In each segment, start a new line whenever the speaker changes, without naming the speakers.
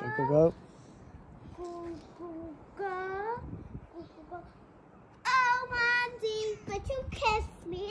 Go, go, go.
Oh, Mandy, but you kissed me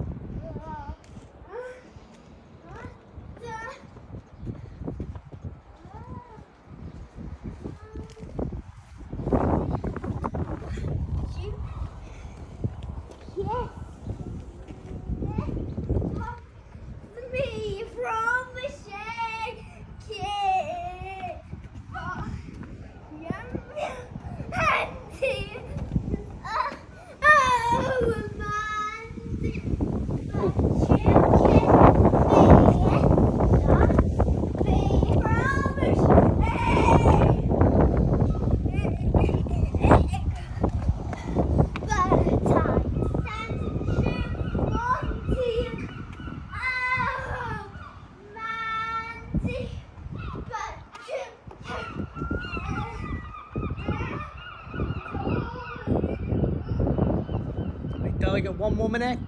Go, we got one more minute.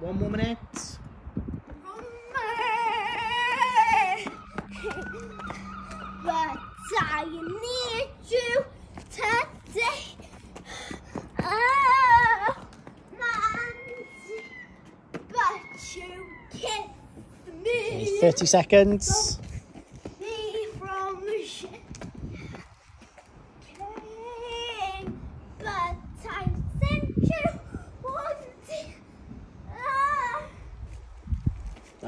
One more minute.
But I need you today. Uh, oh, Mandy, but you kissed me.
30 seconds.
Me from the sh- King, but I sent you one. thing. Ah.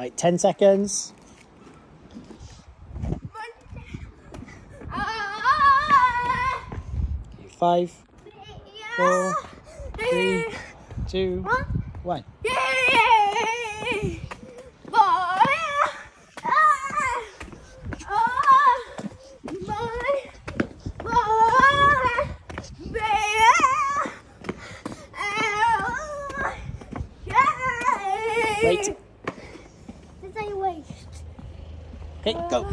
Right, 10 seconds. Five, four, three, two,
one. Waste?
Okay, go.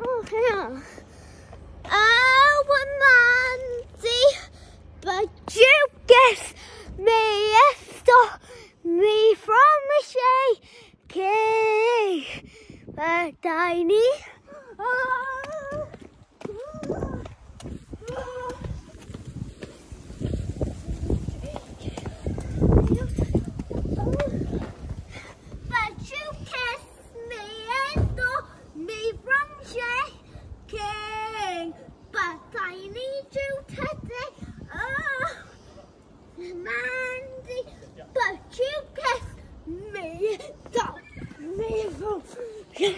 Oh, yeah. Oh, Mandy, but you guess me, stop me from the shaking, but I need. But you kiss me and stop me from shaking. But I need you today. Oh, Mandy. But you kiss me, stop me from Oh,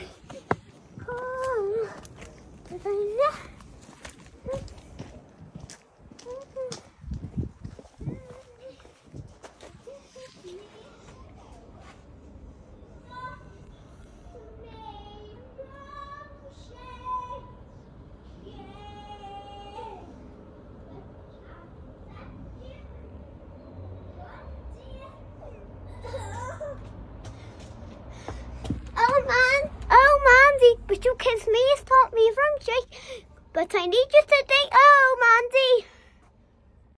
shaking. But you kissed me, stop me from Jake. But I need you to think, oh, Mandy.